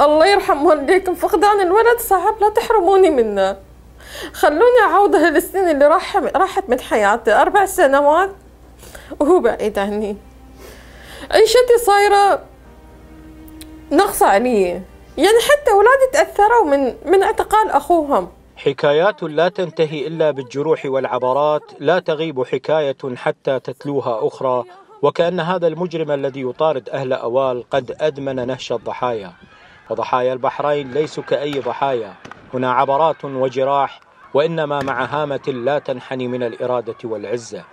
الله يرحم والديكم. فقدان الولد صعب لا تحرموني منه. خلوني أعوض هالسنين اللي راح راحت من حياتي. أربع سنوات وهو بعيد عني. عيشتي صايرة نقصة علي. يعني حتى أولادي تأثروا من من اعتقال أخوهم. حكايات لا تنتهي إلا بالجروح والعبرات. لا تغيب حكاية حتى تتلوها أخرى. وكأن هذا المجرم الذي يطارد أهل أوال قد أدمن نهش الضحايا. وضحايا البحرين ليسوا كأي ضحايا. هنا عبرات وجراح وإنما مع هامة لا تنحني من الإرادة والعزة.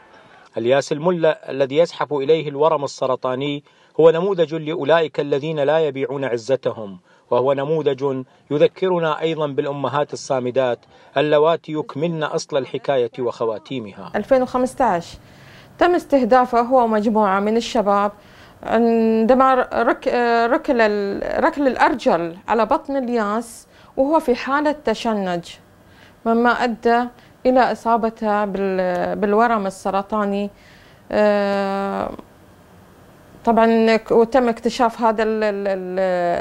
الياس الملا الذي يزحف إليه الورم السرطاني هو نموذج لأولئك الذين لا يبيعون عزتهم وهو نموذج يذكرنا أيضا بالأمهات الصامدات اللواتي يكملن أصل الحكاية وخواتيمها. 2015 تم استهدافه هو ومجموعة من الشباب عندما رك ركل ركل الأرجل على بطن الياس وهو في حالة تشنج مما أدى إلى إصابته بالورم السرطاني. آه، طبعا وتم اكتشاف هذا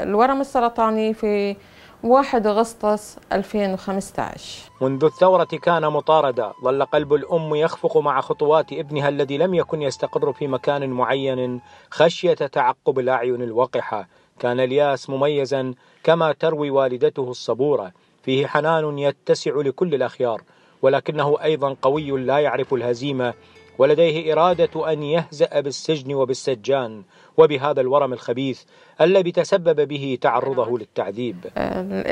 الورم السرطاني في 1 أغسطس 2015 منذ الثورة كان مطاردا. ظل قلب الأم يخفق مع خطوات ابنها الذي لم يكن يستقر في مكان معين خشية تعقب الأعين الوقحة كان الياس مميزا كما تروي والدته الصبورة. فيه حنان يتسع لكل الأخيار ولكنه أيضا قوي لا يعرف الهزيمة ولديه إرادة أن يهزأ بالسجن وبالسجان وبهذا الورم الخبيث الذي تسبب به تعرضه للتعذيب.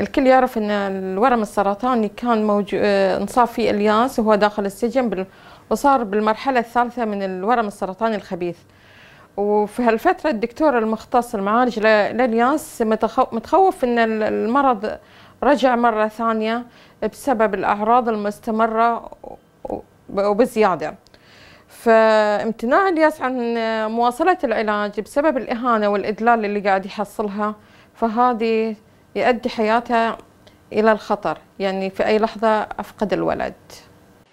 الكل يعرف أن الورم السرطاني كان موجود انصاب فيه إلياس وهو داخل السجن وصار بالمرحلة الثالثة من الورم السرطاني الخبيث. وفي هالفترة الدكتور المختص المعالج للياس متخوف أن المرض رجع مرة ثانية بسبب الأعراض المستمرة وبزيادة. فامتناع الياس عن مواصلة العلاج بسبب الإهانة والإدلال اللي قاعد يحصلها فهذه يؤدي حياته إلى الخطر يعني في أي لحظة أفقد الولد.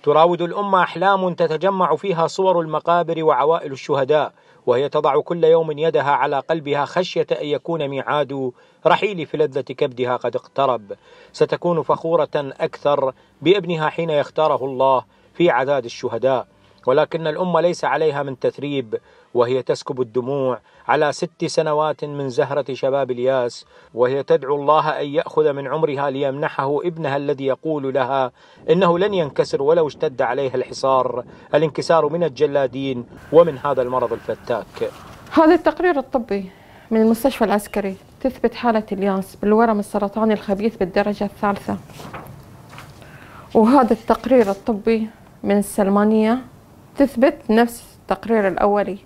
تراود الأمة أحلام تتجمع فيها صور المقابر وعوائل الشهداء وهي تضع كل يوم يدها على قلبها خشية أن يكون ميعاد رحيل فلذة كبدها قد اقترب. ستكون فخورة أكثر بابنها حين يختاره الله في عداد الشهداء. ولكن الأمة ليس عليها من تثريب وهي تسكب الدموع على ست سنوات من زهرة شباب الياس وهي تدعو الله أن يأخذ من عمرها ليمنحه ابنها الذي يقول لها إنه لن ينكسر ولو اشتد عليها الحصار الانكسار من الجلادين ومن هذا المرض الفتاك. هذا التقرير الطبي من المستشفى العسكري. تثبت حالة الياس بالورم السرطاني الخبيث بالدرجة الثالثة. وهذا التقرير الطبي من السلمانية تثبت نفس التقرير الأولي.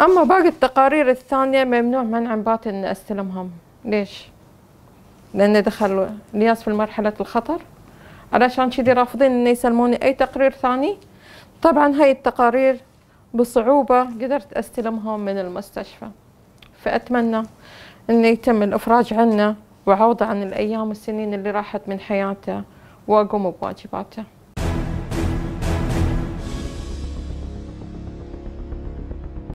أما باقي التقارير الثانية ممنوع منعا باتا أن أستلمهم. ليش؟ لأن دخل الياس في مرحلة الخطر. علشان كذي رافضين أن يسلموني أي تقرير ثاني. طبعا هاي التقارير بصعوبة قدرت أستلمهم من المستشفى. فأتمنى أن يتم الإفراج عنه وعوضه عن الأيام والسنين اللي راحت من حياته وأقوم بواجباته.